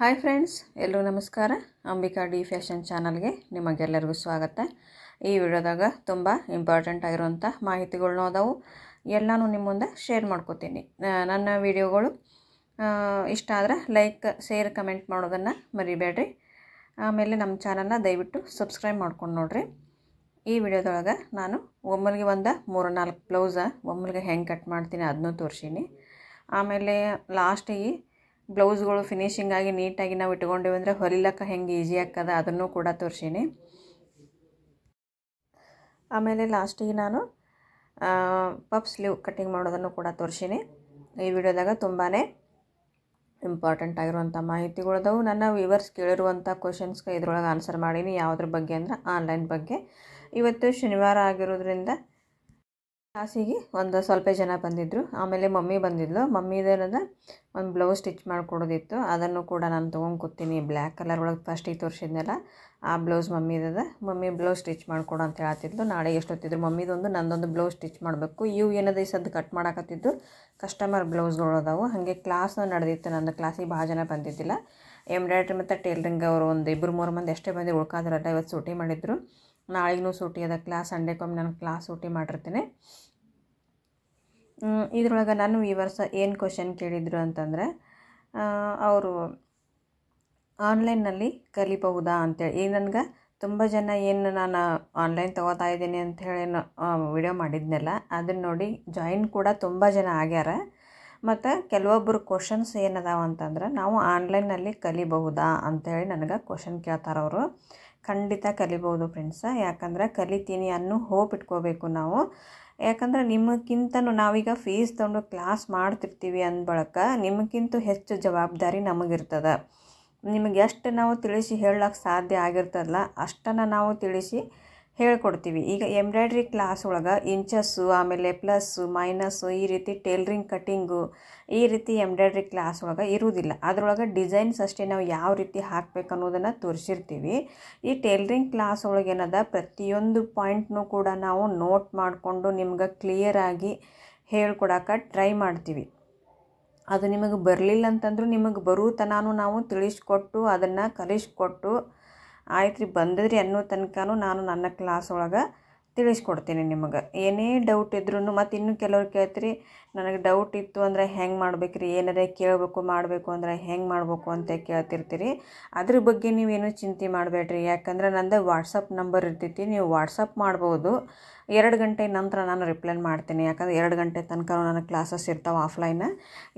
Hi friends ಎಲ್ಲರೂ ನಮಸ್ಕಾರ. Ambika D fashion ಚಾನಲ್ಗೆ ನಿಮಗೆಲ್ಲರಿಗೂ ಸ್ವಾಗತ. ಈ ವಿಡಿಯೋದಾಗ ತುಂಬ ಇಂಪಾರ್ಟೆಂಟ್ ಆಗಿರುವಂಥ ಮಾಹಿತಿಗಳ್ನು ಅದಾವು ಎಲ್ಲನೂ ನಿಮ್ಮ ಮುಂದೆ ಶೇರ್ ಮಾಡ್ಕೋತೀನಿ. ನನ್ನ ವಿಡಿಯೋಗಳು ಇಷ್ಟ ಆದ್ರೆ ಲೈಕ್ ಶೇರ್ ಕಮೆಂಟ್ ಮಾಡೋದನ್ನು ಮರಿಬೇಡ್ರಿ. ಆಮೇಲೆ ನಮ್ಮ ಚಾನಲ್ನ ದಯವಿಟ್ಟು ಸಬ್ಸ್ಕ್ರೈಬ್ ಮಾಡ್ಕೊಂಡು ನೋಡ್ರಿ. ಈ ವಿಡಿಯೋದೊಳಗೆ ನಾನು ಒಮ್ಮಲಿಗೆ ಒಂದು ಮೂರು ನಾಲ್ಕು ಬ್ಲೌಸ ಒಮ್ಮಲಿಗೆ ಹೆಂಗೆ ಕಟ್ ಮಾಡ್ತೀನಿ ಅದನ್ನೂ ತೋರಿಸೀನಿ. ಆಮೇಲೆ ಲಾಸ್ಟಿಗೆ ಬ್ಲೌಸ್ಗಳು ಫಿನಿಶಿಂಗ್ ಆಗಿ ನೀಟಾಗಿ ನಾವು ಇಟ್ಕೊಂಡೇವೆ ಅಂದರೆ ಹೊಲಿಲಕ್ಕ ಹೆಂಗೆ ಈಸಿ ಆಗ್ತದೆ ಅದನ್ನು ಕೂಡ ತೋರಿಸೀನಿ. ಆಮೇಲೆ ಲಾಸ್ಟಿಗೆ ನಾನು ಪಪ್ ಸ್ಲೀವ್ ಕಟ್ಟಿಂಗ್ ಮಾಡೋದನ್ನು ಕೂಡ ತೋರಿಸೀನಿ. ಈ ವಿಡಿಯೋದಾಗ ತುಂಬಾ ಇಂಪಾರ್ಟೆಂಟ್ ಆಗಿರುವಂಥ ಮಾಹಿತಿಗಳದವು ನನ್ನ ವಿವರ್ಸ್ ಕೇಳಿರುವಂಥ ಕ್ವಶನ್ಸ್ಗೆ ಇದ್ರೊಳಗೆ ಆನ್ಸರ್ ಮಾಡೀನಿ. ಯಾವುದ್ರ ಬಗ್ಗೆ ಅಂದ್ರೆ ಆನ್ಲೈನ್ ಬಗ್ಗೆ. ಇವತ್ತು ಶನಿವಾರ ಆಗಿರೋದ್ರಿಂದ ಕ್ಲಾಸಿಗೆ ಒಂದು ಸ್ವಲ್ಪ ಜನ ಬಂದಿದ್ದರು ಆಮೇಲೆ ಮಮ್ಮಿ ಬಂದಿದ್ಲು. ಮಮ್ಮಿದೇನದ ಒಂದು ಬ್ಲೌಸ್ ಸ್ಟಿಚ್ ಮಾಡಿಕೊಡೋದಿತ್ತು. ಅದನ್ನು ಕೂಡ ನಾನು ತೊಗೊಂಡು ಕೂತೀನಿ. ಬ್ಲ್ಯಾಕ್ ಕಲರ್ ಒಳಗೆ ಫಸ್ಟಿಗೆ ತೋರಿಸಿದ್ನಲ್ಲ, ಆ ಬ್ಲೌಸ್ ಮಮ್ಮಿದದ. ಮಮ್ಮಿ ಬ್ಲೌಸ್ ಸ್ಟಿಚ್ ಮಾಡಿಕೊಡು ಅಂತ ಹೇಳ್ತಿದ್ಲು. ನಾಳೆ ಎಷ್ಟೊತ್ತಿದ್ರು ಮಮ್ಮಿದೊಂದು, ನಂದೊಂದು ಬ್ಲೌಸ್ ಸ್ಟಿಚ್ ಮಾಡಬೇಕು. ಇವು ಏನದ ಈ ಸದ್ದು ಕಟ್ ಮಾಡಾಕತ್ತಿದ್ದು ಕಸ್ಟಮರ್ ಬ್ಲೌಸ್ಗಳು ಅದಾವು. ಹಾಗೆ ಕ್ಲಾಸ್ ನಡೆದಿತ್ತು. ನಂದು ಕ್ಲಾಸಿಗೆ ಭಾಳ ಜನ ಬಂದಿದ್ದಿಲ್ಲ. ಎಂಬ್ರಾಯ್ಡ್ರಿ ಮತ್ತು ಟೇಲ್ರಿಂಗ್ ಅವರು ಒಂದು ಇಬ್ಬರು ಮೂರು ಮಂದಿ ಎಷ್ಟೇ ಬಂದು ಉಳ್ಕಾದ್ರಲ್ಲ, ಇವತ್ತು ಸೂಟಿ ಮಾಡಿದ್ರು. ನಾಳೆಗೂ ಸೂಟಿ ಅದ. ಕ್ಲಾಸ್ ಸಂಡೇಕೊಮ್ಮೆ ನಾನು ಕ್ಲಾಸ್ ಸೂಟಿ ಮಾಡಿರ್ತೀನಿ. ಇದ್ರೊಳಗೆ ನಾನು ಈ ವರ್ಷ ಏನು ಕ್ವಶನ್ ಕೇಳಿದರು ಅಂತಂದರೆ ಅವರು ಆನ್ಲೈನ್ನಲ್ಲಿ ಕಲಿಬಹುದಾ ಅಂತೇಳಿ ಈಗ ನನಗೆ ತುಂಬ ಜನ ಏನು ನಾನು ಆನ್ಲೈನ್ ತೊಗೋತಾ ಇದ್ದೀನಿ ಅಂಥೇಳಿ ವಿಡಿಯೋ ಮಾಡಿದ್ನಲ್ಲ ಅದನ್ನು ನೋಡಿ ಜಾಯಿನ್ ಕೂಡ ತುಂಬ ಜನ ಆಗ್ಯಾರ. ಮತ್ತು ಕೆಲವೊಬ್ಬರು ಕ್ವಶನ್ಸ್ ಏನದಾವ ಅಂತಂದ್ರೆ, ನಾವು ಆನ್ಲೈನ್ನಲ್ಲಿ ಕಲಿಬಹುದಾ ಅಂಥೇಳಿ ನನಗೆ ಕ್ವಶನ್ ಕೇಳ್ತಾರೆ ಅವರು. ಖಂಡಿತ ಕಲಿಬೋದು ಫ್ರೆಂಡ್ಸ ಯಾಕಂದ್ರೆ ಕಲಿತೀನಿ ಅನ್ನೋ ಹೋಪ್ ಇಟ್ಕೋಬೇಕು ನಾವು. ಯಾಕಂದ್ರೆ ನಿಮಗಿಂತನೂ ನಾವೀಗ ಫೀಸ್ ತೊಗೊಂಡು ಕ್ಲಾಸ್ ಮಾಡ್ತಿರ್ತೀವಿ ಅಂದ ಬಳಕ ನಿಮಗಿಂತ ಹೆಚ್ಚು ಜವಾಬ್ದಾರಿ ನಮಗಿರ್ತದೆ. ನಿಮಗೆ ಎಷ್ಟು ನಾವು ತಿಳಿಸಿ ಹೇಳಕ್ಕೆ ಸಾಧ್ಯ ಆಗಿರ್ತದಲ್ಲ, ಅಷ್ಟನ್ನು ನಾವು ತಿಳಿಸಿ ಹೇಳ್ಕೊಡ್ತೀವಿ. ಈಗ ಎಂಬ್ರಾಯ್ಡ್ರಿ ಕ್ಲಾಸ್ ಒಳಗೆ ಇಂಚಸ್ಸು, ಆಮೇಲೆ ಪ್ಲಸ್ಸು, ಮೈನಸ್ಸು ಈ ರೀತಿ ಟೇಲ್ರಿಂಗ್ ಕಟ್ಟಿಂಗು ಈ ರೀತಿ ಎಂಬ್ರಾಯ್ಡ್ರಿ ಕ್ಲಾಸ್ ಒಳಗೆ ಇರುವುದಿಲ್ಲ. ಅದರೊಳಗೆ ಡಿಸೈನ್ಸ್ ಅಷ್ಟೇ ನಾವು ಯಾವ ರೀತಿ ಹಾಕ್ಬೇಕು ಅನ್ನೋದನ್ನು ತೋರಿಸಿರ್ತೀವಿ. ಈ ಟೇಲ್ರಿಂಗ್ ಕ್ಲಾಸ್ ಒಳಗೆ ಏನದ? ಪ್ರತಿಯೊಂದು ಪಾಯಿಂಟ್ನೂ ಕೂಡ ನಾವು ನೋಟ್ ಮಾಡಿಕೊಂಡು ನಿಮ್ಗೆ ಕ್ಲಿಯರಾಗಿ ಹೇಳ್ಕೊಡಕ್ಕೆ ಟ್ರೈ ಮಾಡ್ತೀವಿ. ಅದು ನಿಮಗೆ ಬರಲಿಲ್ಲ ಅಂತಂದ್ರೂ ನಿಮಗೆ ಬರೋ ತನೂ ನಾವು ತಿಳಿಸ್ಕೊಟ್ಟು ಅದನ್ನು ಕಲಿಸ್ಕೊಟ್ಟು ಆಯ್ತು ರೀ ಬಂದಿದ್ರಿ ಅನ್ನೋ ತನಕನೂ ನಾನು ನನ್ನ ಕ್ಲಾಸ್ ಒಳಗೆ ತಿಳಿಸ್ಕೊಡ್ತೀನಿ ನಿಮಗೆ. ಏನೇ ಡೌಟ್ ಇದ್ರೂ ಮತ್ತು ಇನ್ನೂ ಕೆಲವ್ರು ಕೇಳ್ತೀರಿ, ನನಗೆ ಡೌಟ್ ಇತ್ತು ಅಂದರೆ ಹೆಂಗೆ ಮಾಡ್ಬೇಕು ರೀ ಏನಾರೇ ಕೇಳಬೇಕು, ಮಾಡಬೇಕು ಅಂದರೆ ಹೆಂಗೆ ಮಾಡಬೇಕು? ಅಂತ ಕೇಳ್ತಿರ್ತೀರಿ. ಅದ್ರ ಬಗ್ಗೆ ನೀವೇನು ಚಿಂತೆ ಮಾಡಬೇಡ್ರಿ. ಯಾಕಂದ್ರೆ ನಂದು ವಾಟ್ಸಪ್ ನಂಬರ್ ಇರ್ತೈತಿ, ನೀವು ವಾಟ್ಸಪ್ ಮಾಡ್ಬೋದು. ಎರಡು ಗಂಟೆ ನಂತರ ನಾನು ರಿಪ್ಲೈ ಮಾಡ್ತೀನಿ. ಯಾಕಂದ್ರೆ ಎರಡು ಗಂಟೆ ತನಕ ನನ್ನ ಕ್ಲಾಸಸ್ ಇರ್ತಾವೆ ಆಫ್ಲೈನ್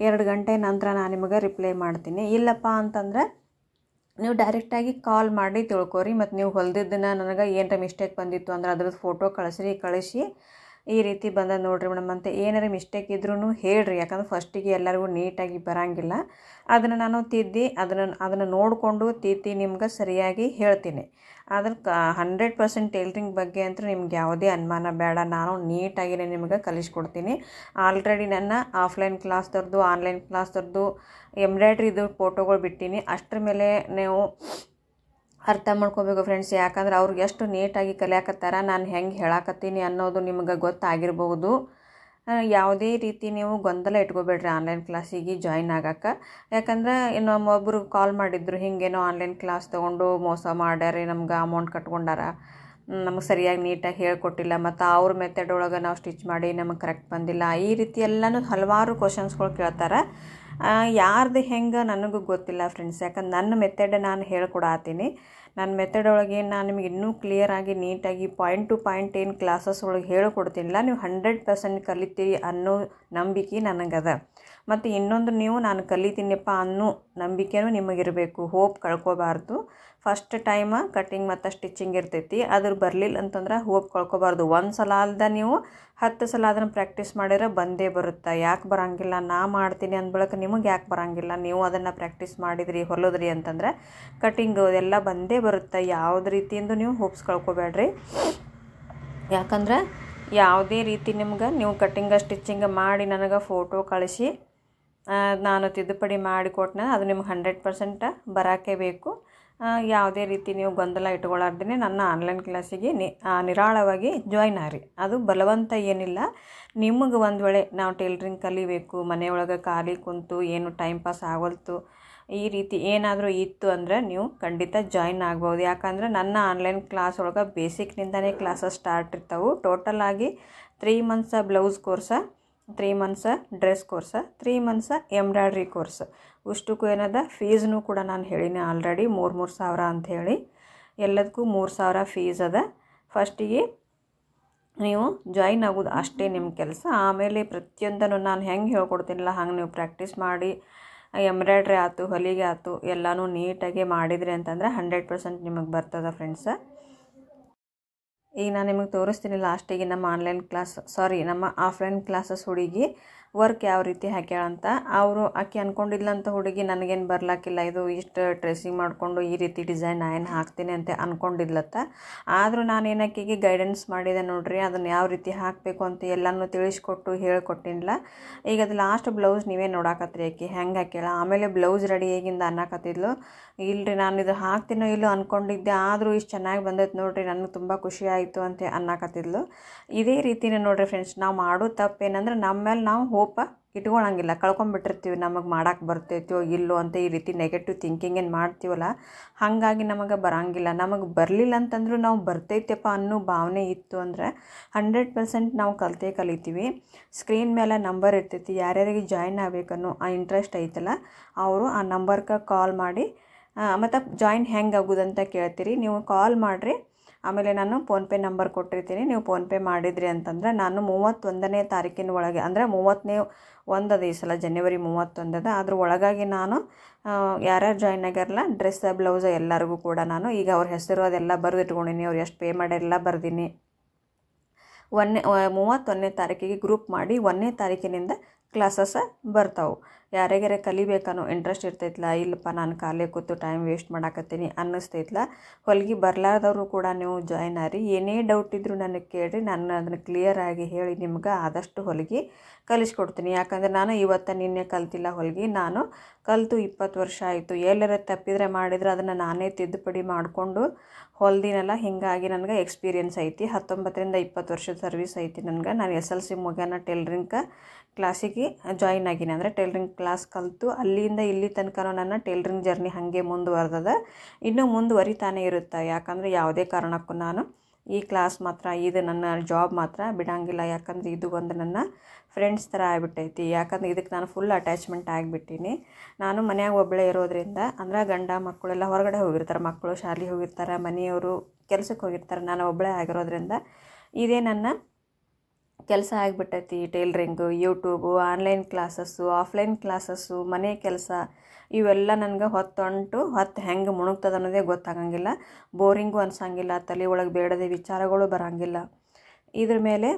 ಎರಡು ಗಂಟೆ ನಂತರ ನಾನು ನಿಮಗೆ ರಿಪ್ಲೈ ಮಾಡ್ತೀನಿ. ಇಲ್ಲಪ್ಪ ಅಂತಂದ್ರೆ ನೀವು ಡೈರೆಕ್ಟಾಗಿ ಕಾಲ್ ಮಾಡಿ ತಿಳ್ಕೊರಿ ಮತ್ತು ನೀವು ಹೊಲ್ದಿದ್ದನ್ನು ನನಗೆ ಏನರ ಮಿಸ್ಟೇಕ್ ಬಂದಿತ್ತು ಅಂದ್ರೆ ಅದ್ರದ್ದು ಫೋಟೋ ಕಳಿಸ್ರಿ, ಕಳಿಸಿ. ಈ ರೀತಿ ಬಂದ ನೋಡ್ರಿ ಮೇಡಮ್, ಅಂತ ಏನಾರ ಮಿಸ್ಟೇಕ್ ಇದ್ರೂ ಹೇಳ್ರಿ. ಯಾಕಂದ್ರೆ ಫಸ್ಟಿಗೆ ಎಲ್ಲರಿಗೂ ನೀಟಾಗಿ ಬರೋಂಗಿಲ್ಲ. ಅದನ್ನು ನಾನು ತಿದ್ದಿ, ಅದನ್ನು ಅದನ್ನು ನೋಡಿಕೊಂಡು ತಿದ್ದಿ ನಿಮ್ಗೆ ಸರಿಯಾಗಿ ಹೇಳ್ತೀನಿ. ಆದ್ರೆ ಕ ಹಂಡ್ರೆಡ್ ಪರ್ಸೆಂಟ್ ಟೇಲ್ರಿಂಗ್ ಬಗ್ಗೆ ಅಂತೂ ನಿಮ್ಗೆ ಯಾವುದೇ ಅನುಮಾನ ಬೇಡ. ನಾನು ನೀಟಾಗಿನೇ ನಿಮ್ಗೆ ಕಲಿಸ್ಕೊಡ್ತೀನಿ. ಆಲ್ರೆಡಿ ನನ್ನ ಆಫ್ಲೈನ್ ಕ್ಲಾಸ್ದವ್ರದ್ದು ಆನ್ಲೈನ್ ಕ್ಲಾಸ್ದವ್ರದ್ದು ಎಂಬ್ರಾಯ್ಡ್ರಿದು ಫೋಟೋಗಳು ಬಿಟ್ಟೀನಿ. ಅಷ್ಟರ ಮೇಲೆ ನೀವು ಅರ್ಥ ಮಾಡ್ಕೋಬೇಕು ಫ್ರೆಂಡ್ಸ್ ಯಾಕಂದ್ರೆ ಅವ್ರಿಗೆ ಎಷ್ಟು ನೀಟಾಗಿ ಕಲಿಯಾಕತ್ತಾರ, ನಾನು ಹೆಂಗೆ ಹೇಳಾಕತ್ತೀನಿ ಅನ್ನೋದು ನಿಮ್ಗೆ ಗೊತ್ತಾಗಿರ್ಬೋದು ಯಾವುದೇ ರೀತಿ ನೀವು ಗೊಂದಲ ಇಟ್ಕೋಬೇಡ್ರಿ ಆನ್ಲೈನ್ ಕ್ಲಾಸಿಗೆ ಜಾಯ್ನ್ ಆಗಕ್ಕೆ. ಯಾಕಂದ್ರೆ ಇನ್ನೊಮ್ಮೊಬ್ಬರು ಕಾಲ್ ಮಾಡಿದ್ರು, ಹಿಂಗೇನೋ ಆನ್ಲೈನ್ ಕ್ಲಾಸ್ ತೊಗೊಂಡು ಮೋಸ ಮಾಡ್ಯಾರೆ, ನಮ್ಗೆ ಅಮೌಂಟ್ ಕಟ್ಕೊಂಡಾರ. ನಮಗೆ ಸರಿಯಾಗಿ ನೀಟಾಗಿ ಹೇಳ್ಕೊಟ್ಟಿಲ್ಲ, ಮತ್ತು ಅವ್ರ ಮೆಥಡ್ ಒಳಗೆ ನಾವು ಸ್ಟಿಚ್ ಮಾಡಿ ನಮಗೆ ಕರೆಕ್ಟ್ ಬಂದಿಲ್ಲ. ಈ ರೀತಿ ಎಲ್ಲನೂ ಹಲವಾರು ಕ್ವಶನ್ಸ್ಗಳು ಕೇಳ್ತಾರೆ. ಯಾರ್ದು ಹೆಂಗೆ ನನಗೂ ಗೊತ್ತಿಲ್ಲ ಫ್ರೆಂಡ್ಸ್ ಯಾಕಂದ್ರೆ ನನ್ನ ಮೆಥಡ್ ನಾನು ಹೇಳ್ಕೊಡತ್ತೀನಿ ನನ್ನ ಮೆಥಡ್ ಒಳಗೆ ನಾನು ನಿಮಗೆ ಇನ್ನೂ ಕ್ಲಿಯರಾಗಿ ನೀಟಾಗಿ ಪಾಯಿಂಟ್ ಟು ಪಾಯಿಂಟ್ ಏನು ಕ್ಲಾಸಸ್ ಒಳಗೆ ಹೇಳ್ಕೊಡ್ತೀನಿಲ್ಲ. ನೀವು ಹಂಡ್ರೆಡ್ ಪರ್ಸೆಂಟ್ ಕಲಿತೀರಿ ಅನ್ನೋ ನಂಬಿಕೆ ನನಗದ. ಮತ್ತು ಇನ್ನೊಂದು ನೀವು ನಾನು ಕಲಿತೀನಿಪ್ಪ ಅನ್ನೋ ನಂಬಿಕೆನೂ ನಿಮಗಿರಬೇಕು. ಹೋಪ್ ಕಳ್ಕೊಬಾರ್ದು. ಫಸ್ಟ್ ಟೈಮ್ ಕಟ್ಟಿಂಗ್ ಮತ್ತು ಸ್ಟಿಚಿಂಗ್ ಇರ್ತೈತಿ. ಅದ್ರ ಬರಲಿಲ್ಲ ಅಂತಂದ್ರೆ ಹೋಗಿ ಕಳ್ಕೊಬಾರ್ದು. ಒಂದು ಸಲ ಅಲ್ದ ನೀವು ಹತ್ತು ಸಲ ಅದನ್ನು ಪ್ರಾಕ್ಟೀಸ್ ಮಾಡಿದ್ರೆ ಬಂದೇ ಬರುತ್ತೆ. ಯಾಕೆ ಬರೋಂಗಿಲ್ಲ? ನಾ ಮಾಡ್ತೀನಿ ಅಂದ್ಬಳಕ್ಕೆ ಬಳಿಕ ನಿಮಗೆ ಯಾಕೆ ಬರೋಂಗಿಲ್ಲ? ನೀವು ಅದನ್ನು ಪ್ರಾಕ್ಟೀಸ್ ಮಾಡಿದ್ರಿ, ಹೊಲದ್ರಿ ಅಂತಂದ್ರೆ ಕಟ್ಟಿಂಗು ಎಲ್ಲ ಬಂದೇ ಬರುತ್ತೆ. ಯಾವುದೇ ರೀತಿಯಿಂದ ನೀವು ಹೋಪ್ಸ್ ಕಳ್ಕೊಬೇಡ್ರಿ ಯಾಕಂದ್ರೆ ಯಾವುದೇ ರೀತಿ ನಿಮ್ಗೆ ನೀವು ಕಟ್ಟಿಂಗ ಸ್ಟಿಚಿಂಗ್ ಮಾಡಿ ನನಗೆ ಫೋಟೋ ಕಳಿಸಿ ನಾನು ತಿದ್ದುಪಡಿ ಮಾಡಿ ಕೊಟ್ಟನ ಅದು ನಿಮ್ಗೆ ಹಂಡ್ರೆಡ್ ಪರ್ಸೆಂಟ್ ಬರೋಕ್ಕೆ ಬೇಕು. ಯಾವುದೇ ರೀತಿ ನೀವು ಗೊಂದಲ ಇಟ್ಕೊಳ್ಳಾರ್ದೇ ನನ್ನ ಆನ್ಲೈನ್ ಕ್ಲಾಸಿಗೆ ನಿರಾಳವಾಗಿ ಜಾಯ್ನ್ ಆಗ್ರಿ ಅದು ಬಲವಂತ ಏನಿಲ್ಲ. ನಿಮಗೆ ಒಂದು ವೇಳೆ ನಾವು ಟೇಲ್ರಿಂಗ್ ಕಲಿಬೇಕು, ಮನೆಯೊಳಗೆ ಖಾಲಿ ಕುಂತು, ಏನು ಟೈಮ್ ಪಾಸ್ ಆಗೋಲ್ತು, ಈ ರೀತಿ ಏನಾದರೂ ಇತ್ತು ಅಂದರೆ ನೀವು ಖಂಡಿತ ಜಾಯಿನ್ ಆಗ್ಬೋದು. ಯಾಕಂದ್ರೆ ನನ್ನ ಆನ್ಲೈನ್ ಕ್ಲಾಸ್ ಒಳಗೆ ಬೇಸಿಕ್ನಿಂದನೇ ಕ್ಲಾಸಸ್ ಸ್ಟಾರ್ಟ್ ಇರ್ತಾವೆ. ಟೋಟಲ್ ಆಗಿ three months blouse course three months dress course, three months embroidery course. ಉಷ್ಟಕ್ಕೂ ಏನದ, ಫೀಸ್ನು ಕೂಡ ನಾನು ಹೇಳಿನಿ ಆಲ್ರೆಡಿ ಮೂರು ಮೂರು ಸಾವಿರ ಅಂತ ಹೇಳಿ. ಎಲ್ಲದಕ್ಕೂ ಮೂರು ಸಾವಿರ ಫೀಸ್ ಅದ. ಫಸ್ಟಿಗೆ ನೀವು ಜಾಯಿನ್ ಆಗೋದು ಅಷ್ಟೇ ನಿಮ್ಮ ಕೆಲಸ. ಆಮೇಲೆ ಪ್ರತಿಯೊಂದನ್ನು ನಾನು ಹೆಂಗೆ ಹೇಳ್ಕೊಡ್ತೀನಿಲ್ಲ, ಹಂಗೆ ನೀವು ಪ್ರಾಕ್ಟೀಸ್ ಮಾಡಿ, ಎಂಬ್ರಾಯ್ಡ್ರಿ ಆಯ್ತು, ಹೊಲಿಗೆ ಆಯ್ತು, ಎಲ್ಲನೂ ನೀಟಾಗಿ ಮಾಡಿದ್ರಿ ಅಂತಂದ್ರೆ ಹಂಡ್ರೆಡ್ ಪರ್ಸೆಂಟ್ ನಿಮಗೆ ಬರ್ತದೆ ಫ್ರೆಂಡ್ಸ ಈಗ ನಾನು ನಿಮಗೆ ತೋರಿಸ್ತೀನಿ ಲಾಸ್ಟಿಗೆ ನಮ್ಮ ಆನ್ಲೈನ್ ಕ್ಲಾಸ್ ಸಾರಿ ನಮ್ಮ ಆಫ್ಲೈನ್ ಕ್ಲಾಸಸ್ ಹುಡುಗಿ. ವರ್ಕ್ ಯಾವ ರೀತಿ ಹಾಕ್ಯಾಳಂತ ಅವರು, ಆಕೆ ಅಂದ್ಕೊಂಡಿದ್ಲಂತ ಹುಡುಗಿ, ನನಗೇನು ಬರ್ಲಾಕಿಲ್ಲ. ಇದು ಇಷ್ಟು ಡ್ರೆಸ್ಸಿಂಗ್ ಮಾಡಿಕೊಂಡು ಈ ರೀತಿ ಡಿಸೈನ್ ಏನು ಹಾಕ್ತೀನಿ ಅಂತ ಅಂದ್ಕೊಂಡಿದ್ಲತ್ತ ಆದರೂ ನಾನು ಏನಕ್ಕಿಗೆ ಗೈಡೆನ್ಸ್ ಮಾಡಿದೆ ನೋಡ್ರಿ ಅದನ್ನು ಯಾವ ರೀತಿ ಹಾಕಬೇಕು ಅಂತ ಎಲ್ಲನೂ ತಿಳಿಸ್ಕೊಟ್ಟು ಹೇಳ್ಕೊಟ್ಟಿಲ್ಲ ಈಗ ಅದು ಲಾಸ್ಟ್ ಬ್ಲೌಸ್ ನೀವೇ ನೋಡಾಕತ್ರಿ ಆಕೆ, ಹೆಂಗೆ ಹಾಕ್ಯಾಳ. ಆಮೇಲೆ ಬ್ಲೌಸ್ ರೆಡಿ ಹೇಗಿಂದ ಅನ್ನಕತ್ತಿದ್ಲು. ಇಲ್ಲರಿ ನಾನು ಇದು ಹಾಕ್ತೀನೋ ಇಲ್ಲೋ ಅಂದ್ಕೊಂಡಿದ್ದೆ ಆದರೂ ಇಷ್ಟು ಚೆನ್ನಾಗಿ ಬಂದೈತೆ ನೋಡ್ರಿ, ನನಗೆ ತುಂಬ ಖುಷಿ ಆಯಿತು ಅಂತ ಅನ್ನಕತ್ತಿದ್ಲು. ಇದೇ ರೀತಿನೇ ನೋಡ್ರಿ ಫ್ರೆಂಡ್ಸ್ ನಾವು ಮಾಡೋ ತಪ್ಪು ಏನಂದ್ರೆ ನಮ್ಮ ಮೇಲೆ ನಾವು ಹೋಪ ಇಟ್ಕೊಳಂಗಿಲ್ಲ. ಕಳ್ಕೊಂಬಿಟ್ಟಿರ್ತೀವಿ, ನಮಗೆ ಮಾಡೋಕೆ ಬರ್ತೈತೋ ಇಲ್ಲೋ ಅಂತ ಈ ರೀತಿ ನೆಗೆಟಿವ್ ಥಿಂಕಿಂಗ್ ಏನು ಮಾಡ್ತೀವಲ್ಲ, ಹಾಗಾಗಿ ನಮಗೆ ಬರಂಗಿಲ್ಲ. ನಮಗೆ ಬರಲಿಲ್ಲ ಅಂತಂದ್ರೂ ನಾವು ಬರ್ತೈತೆಪ್ಪ ಅನ್ನೋ ಭಾವನೆ ಇತ್ತು ಅಂದರೆ ಹಂಡ್ರೆಡ್ ಪರ್ಸೆಂಟ್ ನಾವು ಕಲಿತೇ ಕಲಿತೀವಿ. ಸ್ಕ್ರೀನ್ ಮೇಲೆ ನಂಬರ್ ಇರ್ತೈತಿ, ಯಾರ್ಯಾರಿಗೆ ಜಾಯಿನ್ ಆಗಬೇಕನ್ನೋ ಆ ಇಂಟ್ರೆಸ್ಟ್ ಐತಲ್ಲ, ಅವರು ಆ ನಂಬರ್ಗೆ ಕಾಲ್ ಮಾಡಿ ಮತ್ತು ಜಾಯಿನ್ ಹೆಂಗೆ ಆಗೋದಂತ ಕೇಳ್ತೀರಿ. ನೀವು ಕಾಲ್ ಮಾಡಿರಿ ಆಮೇಲೆ ನಾನು ಫೋನ್ಪೇ ನಂಬರ್ ಕೊಟ್ಟಿರ್ತೀನಿ. ನೀವು ಫೋನ್ಪೇ ಮಾಡಿದ್ರಿ ಅಂತಂದ್ರೆ ನಾನು ಮೂವತ್ತೊಂದನೇ ತಾರೀಕಿನ ಒಳಗೆ, ಅಂದರೆ ಮೂವತ್ತನೇ ಒಂದದ ಈ ಸಲ, ಜನವರಿ ಮೂವತ್ತೊಂದದ, ಅದ್ರ ಒಳಗಾಗಿ ನಾನು ಯಾರ್ಯಾರು ಜಾಯ್ನ್ ಆಗ್ಯಾರಲ್ಲ ಡ್ರೆಸ್ ಬ್ಲೌಸ್ ಎಲ್ಲರಿಗೂ ಕೂಡ ನಾನು ಈಗ ಅವ್ರ ಹೆಸರು ಅದೆಲ್ಲ ಬರೆದು ಇಟ್ಕೊಂಡಿನಿ ಅವ್ರು ಎಷ್ಟು ಪೇ ಮಾಡ್ಯಾರೆಲ್ಲ ಬರ್ದೀನಿ. ಒಂದನೇ ಮೂವತ್ತೊಂದನೇ ತಾರೀಕಿಗೆ ಗ್ರೂಪ್ ಮಾಡಿ ಒಂದನೇ ತಾರೀಕಿನಿಂದ ಕ್ಲಾಸಸ್ ಬರ್ತಾವೆ. ಯಾರ್ಯಾರ ಕಲಿಬೇಕನ್ನೋ ಇಂಟ್ರೆಸ್ಟ್ ಇರ್ತೈತಲ್ಲ ಇಲ್ಲಪ್ಪ ನಾನು ಖಾಲಿ ಕೂತು ಟೈಮ್ ವೇಸ್ಟ್ ಮಾಡಾಕತ್ತೀನಿ ಅನ್ನಿಸ್ತೈತ್ಲ, ಹೊಲಿಗೆ ಬರಲಾರ್ದವರು ಕೂಡ ನೀವು ಜಾಯ್ನ್ ಆರಿ. ಏನೇ ಡೌಟ್ ಇದ್ದರೂ ನನಗೆ ಕೇಳಿರಿ, ನಾನು ಅದನ್ನು ಕ್ಲಿಯರ್ ಆಗಿ ಹೇಳಿ ನಿಮ್ಗೆ ಆದಷ್ಟು ಹೊಲಿಗೆ ಕಲಿಸ್ಕೊಡ್ತೀನಿ. ಯಾಕಂದರೆ ನಾನು ಇವತ್ತು ನಿನ್ನೆ ಕಲ್ತಿಲ್ಲ ಹೊಲಿಗೆ, ನಾನು ಕಲಿತು ಇಪ್ಪತ್ತು ವರ್ಷ ಆಯಿತು. ಎಲ್ಲರ ತಪ್ಪಿದ್ರೆ ಮಾಡಿದ್ರೆ ಅದನ್ನು ನಾನೇ ತಿದ್ದುಪಡಿ ಮಾಡಿಕೊಂಡು ಹೊಲ್ದಿನಲ್ಲ, ಹೀಗಾಗಿ ನನಗೆ ಎಕ್ಸ್ಪೀರಿಯನ್ಸ್ ಐತಿ. ಹತ್ತೊಂಬತ್ತರಿಂದ ಇಪ್ಪತ್ತು ವರ್ಷದ ಸರ್ವಿಸ್ ಐತಿ ನನಗೆ. ನಾನು ಎಸ್ ಎಲ್ ಸಿ ಮುಗ್ಯಾನ ಟೈಲರಿಂಗ್ ಕ್ಲಾಸಿಗೆ ಜಾಯಿನ್ ಆಗಿನಿ. ಅಂದರೆ ಟೈಲರಿಂಗ್ ಕ್ಲಾಸ್ ಕಲಿತು ಅಲ್ಲಿಂದ ಇಲ್ಲಿ ತನಕ ನನ್ನ ಟೈಲರಿಂಗ್ ಜರ್ನಿ ಹಾಗೆ ಮುಂದುವರೆದದ. ಇನ್ನೂ ಮುಂದುವರಿತಾನೆ ಇರುತ್ತೆ. ಯಾಕಂದರೆ ಯಾವುದೇ ಕಾರಣಕ್ಕೂ ನಾನು ಈ ಕ್ಲಾಸ್ ಮಾತ್ರ, ಇದು ನನ್ನ ಜಾಬ್ ಮಾತ್ರ ಬಿಡಂಗಿಲ್ಲ. ಯಾಕಂದರೆ ಇದು ಒಂದು ನನ್ನ ಫ್ರೆಂಡ್ಸ್ ಥರ ಆಗಿಬಿಟ್ಟೈತಿ. ಯಾಕಂದ್ರೆ ಇದಕ್ಕೆ ನಾನು ಫುಲ್ ಅಟ್ಯಾಚ್ಮೆಂಟ್ ಆಗಿಬಿಟ್ಟೀನಿ. ನಾನು ಮನ್ಯಾಗ ಒಬ್ಬಳೇ ಇರೋದ್ರಿಂದ, ಅಂದ್ರೆ ಗಂಡ ಮಕ್ಕಳೆಲ್ಲ ಹೊರಗಡೆ ಹೋಗಿರ್ತಾರೆ. ಮಕ್ಕಳು ಶಾಲೆಗೆ ಹೋಗಿರ್ತಾರೆ, ಮನೆಯವರು ಕೆಲಸಕ್ಕೆ ಹೋಗಿರ್ತಾರೆ. ನಾನು ಒಬ್ಬಳೇ ಆಗಿರೋದ್ರಿಂದ, ಇದೇ ನನ್ನ ಕೆಲಸ ಆಗಿಬಿಟ್ಟೈತಿ tailoring YouTube online classes offline classes ಮನೆ ಕೆಲಸ, ಇವೆಲ್ಲ ನನಗೆ ಹೊತ್ತೊಂಟು, ಹೊತ್ತು ಹೆಂಗೆ ಮುಣುಗ್ತದೆ ಅನ್ನೋದೇ ಗೊತ್ತಾಗಂಗಿಲ್ಲ. ಬೋರಿಂಗು ಅನ್ಸಂಗಿಲ್ಲ, ತಲೆ ಒಳಗೆ ಬೇಡದೆ ವಿಚಾರಗಳು ಬರೋಂಗಿಲ್ಲ. ಇದ್ರ ಮೇಲೆ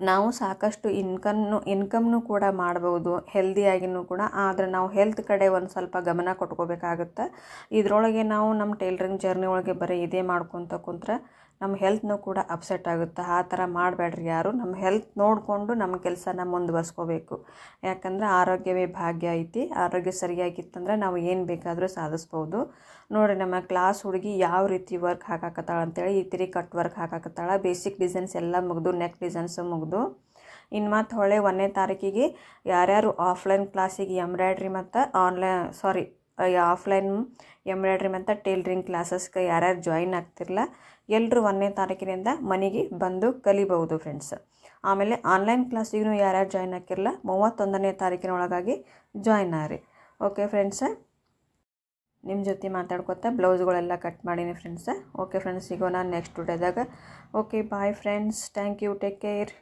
ನಾವು ಸಾಕಷ್ಟು ಇನ್ಕಮ್ನು ಇನ್ಕಮ್ನು ಕೂಡ ಮಾಡ್ಬೋದು ಹೆಲ್ದಿಯಾಗಿನೂ ಕೂಡ. ಆದರೆ ನಾವು ಹೆಲ್ತ್ ಕಡೆ ಒಂದು ಸ್ವಲ್ಪ ಗಮನ ಕೊಟ್ಕೋಬೇಕಾಗುತ್ತೆ. ಇದರೊಳಗೆ ನಾವು ನಮ್ಮ ಟೈಲರಿಂಗ್ ಜರ್ನಿ ಒಳಗೆ ಬರೀ ಇದೇ ಮಾಡ್ಕೊತ ಕುಂತ್ರೆ ನಮ್ಮ ಹೆಲ್ತ್ನೂ ಕೂಡ ಅಪ್ಸೆಟ್ ಆಗುತ್ತೆ. ಆ ಥರ ಮಾಡಬೇಡ್ರಿ ಯಾರು. ನಮ್ಮ ಹೆಲ್ತ್ ನೋಡಿಕೊಂಡು ನಮ್ಮ ಕೆಲಸನ ಮುಂದುವರ್ಸ್ಕೋಬೇಕು. ಯಾಕಂದರೆ ಆರೋಗ್ಯವೇ ಭಾಗ್ಯ ಐತಿ. ಆರೋಗ್ಯ ಸರಿಯಾಗಿತ್ತಂದ್ರೆ ನಾವು ಏನು ಬೇಕಾದರೂ ಸಾಧಿಸ್ಬೋದು. ನೋಡಿ ನಮ್ಮ ಕ್ಲಾಸ್ ಹುಡುಗಿ ಯಾವ ರೀತಿ ವರ್ಕ್ ಹಾಕಾಕತ್ತಾಳ ಅಂತೇಳಿ ಈ ತಿರಿ ಕಟ್ ವರ್ಕ್ ಹಾಕಾಕತ್ತಾಳ. ಬೇಸಿಕ್ ಡಿಸೈನ್ಸ್ ಎಲ್ಲ ಮುಗಿದು ನೆಕ್ ಡಿಸೈನ್ಸು ಮುಗಿದು. ಇನ್ನು ಮತ್ತು ಹೊಳೆ ಒಂದನೇ ತಾರೀಕಿಗೆ ಯಾರ್ಯಾರು ಆಫ್ಲೈನ್ ಕ್ಲಾಸಿಗೆ ಎಂಬ್ರಾಯ್ಡ್ರಿ ಮತ್ತು ಆನ್ಲೈನ್ ಸಾರಿ ಆಫ್ಲೈನ್ ಎಂಬ್ರಾಯ್ಡ್ರಿ ಮತ್ತು ಟೇಲ್ರಿಂಗ್ ಕ್ಲಾಸಸ್ಗೆ ಯಾರ್ಯಾರು ಜಾಯಿನ್ ಆಗ್ತಿರಲ್ಲ ಎಲ್ಲರೂ ಒಂದನೇ ತಾರೀಕಿನಿಂದ ಮನೆಗೆ ಬಂದು ಕಲಿಬಹುದು ಫ್ರೆಂಡ್ಸ್ ಆಮೇಲೆ ಆನ್ಲೈನ್ ಕ್ಲಾಸಿಗೂ ಯಾರ್ಯಾರು ಜಾಯ್ನ್ ಆಗಿರಲ್ಲ ಮೂವತ್ತೊಂದನೇ ತಾರೀಕಿನ ಒಳಗಾಗಿ ಜಾಯ್ನ್ ಆಗ್ರಿ. ಓಕೆ ಫ್ರೆಂಡ್ಸ ನಿಮ್ಮ ಜೊತೆ ಮಾತಾಡ್ಕೊತಾ ಬ್ಲೌಸ್ಗಳೆಲ್ಲ ಕಟ್ ಮಾಡೀನಿ ಫ್ರೆಂಡ್ಸ ಓಕೆ ಫ್ರೆಂಡ್ಸ್ ಸಿಗೋಣ next ಡೇದಾಗ okay bye friends thank you take care